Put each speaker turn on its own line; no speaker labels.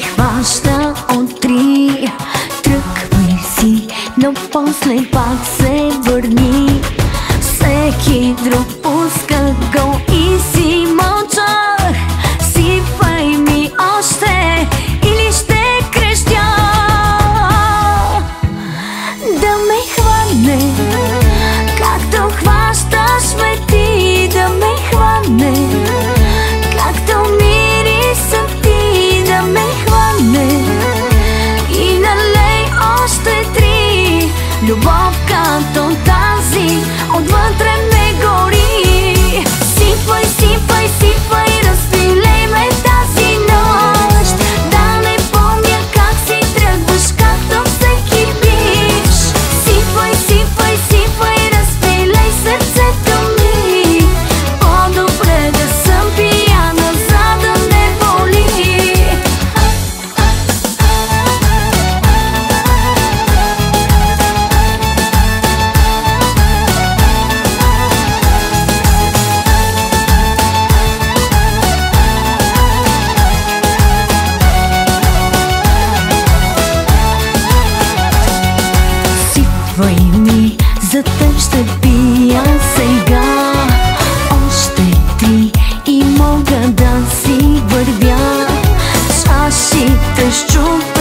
хваща от три Тръгвай си, но после пак се върни. Всеки друг пуска гол. се сега. Още три и мога да си вървя. Чашите щупят